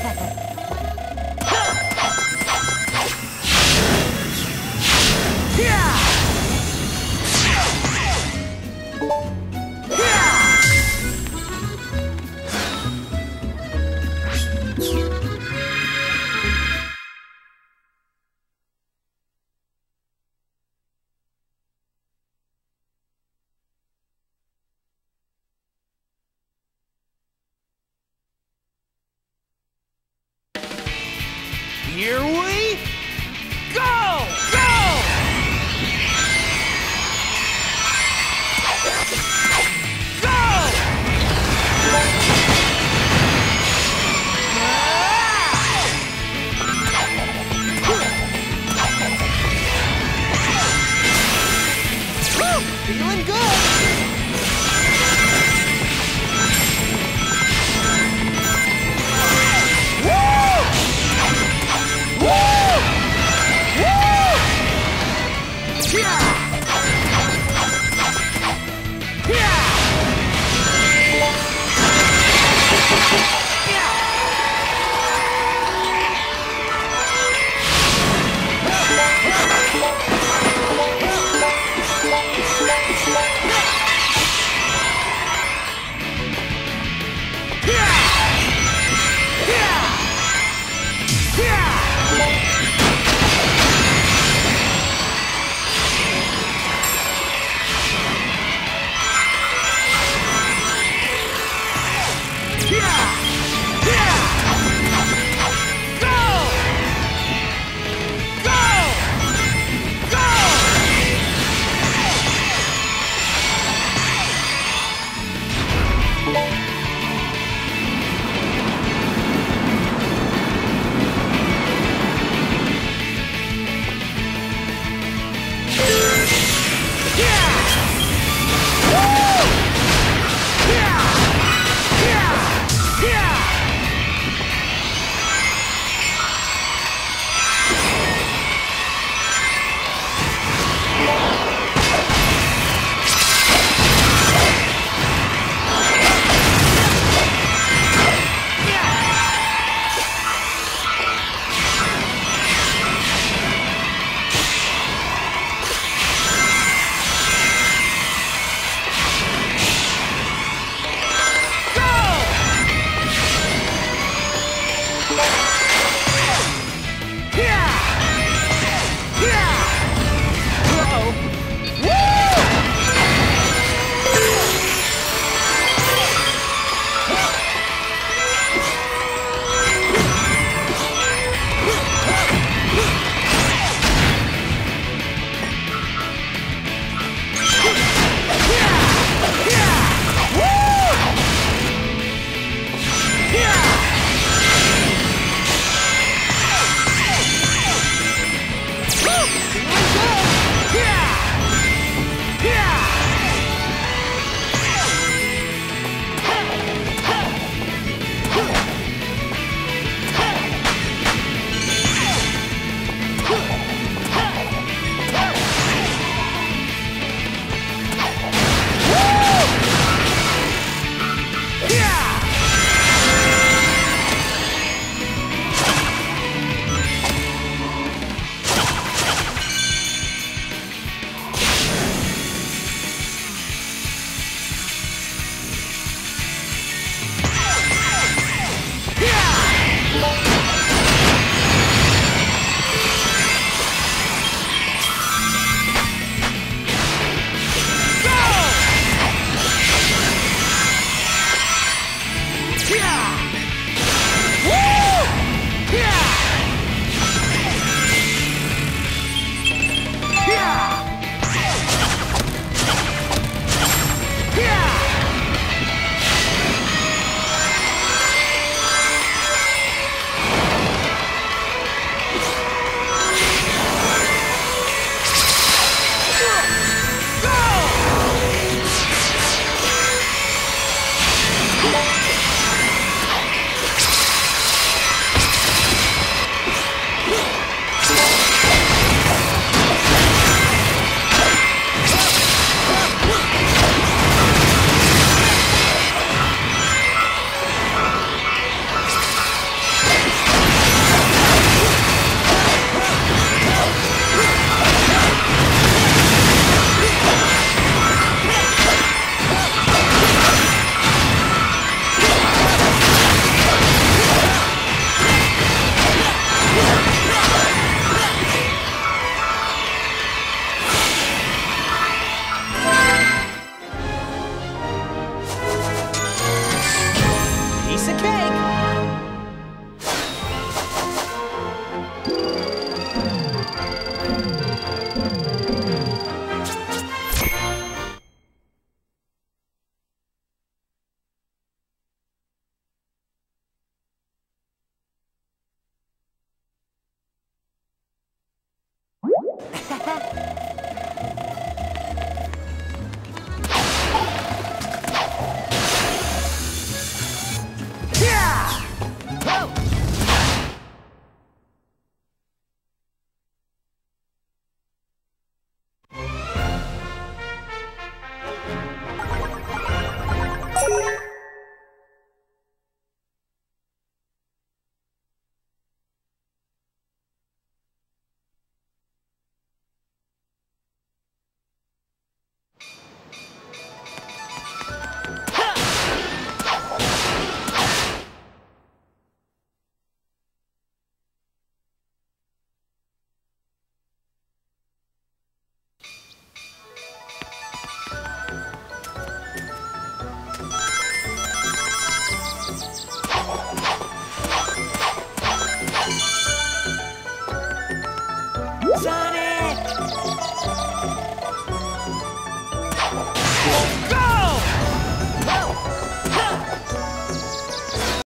哈哈。Here we go! Go! Go! Feeling good! Yeah! Yeah!